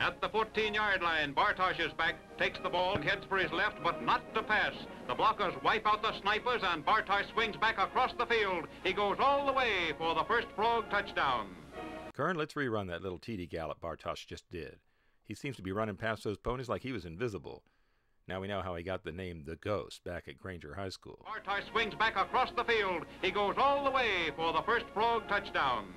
At the 14-yard line, Bartosh is back, takes the ball, heads for his left, but not to pass. The blockers wipe out the snipers, and Bartosh swings back across the field. He goes all the way for the first Frog touchdown. Kern, let's rerun that little TD gallop Bartosh just did. He seems to be running past those ponies like he was invisible. Now we know how he got the name The Ghost back at Granger High School. Bartosh swings back across the field. He goes all the way for the first Frog touchdown.